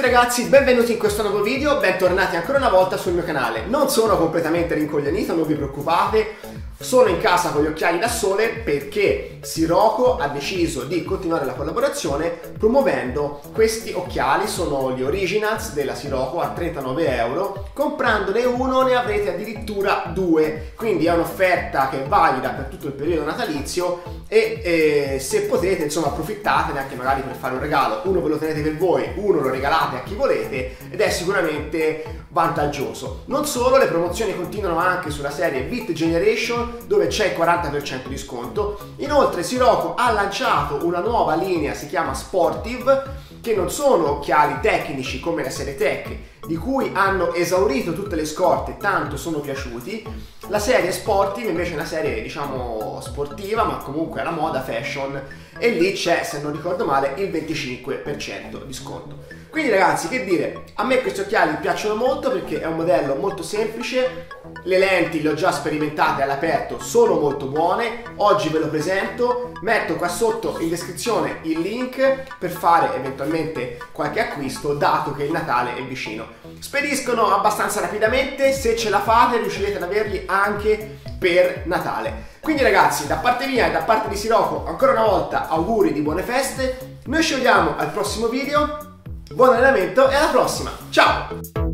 ragazzi, benvenuti in questo nuovo video, bentornati ancora una volta sul mio canale. Non sono completamente rincoglionito, non vi preoccupate, sono in casa con gli occhiali da sole perché Sirocco ha deciso di continuare la collaborazione promuovendo questi occhiali, sono gli Originals della Sirocco a 39 euro, comprandone uno ne avrete addirittura due, quindi è un'offerta che è valida per tutto il periodo natalizio e eh, se potete insomma approfittatene anche magari per fare un regalo, uno ve lo tenete per voi, uno lo regalate a chi volete ed è sicuramente vantaggioso. Non solo, le promozioni continuano anche sulla serie Beat Generation dove c'è il 40% di sconto. Inoltre Sirocco ha lanciato una nuova linea, si chiama Sportive, che non sono occhiali tecnici come la serie Tech, di cui hanno esaurito tutte le scorte, tanto sono piaciuti. La serie Sportive invece è una serie, diciamo, sportiva, ma comunque alla moda, fashion, e lì c'è, se non ricordo male, il 25% di sconto. Quindi ragazzi, che dire, a me questi occhiali piacciono molto perché è un modello molto semplice, le lenti le ho già sperimentate all'aperto, sono molto buone, oggi ve lo presento, metto qua sotto in descrizione il link per fare eventualmente qualche acquisto dato che il Natale è vicino. Spediscono abbastanza rapidamente, se ce la fate riuscirete ad averli anche per Natale. Quindi ragazzi, da parte mia e da parte di Sirocco, ancora una volta auguri di buone feste, noi ci vediamo al prossimo video, buon allenamento e alla prossima, ciao!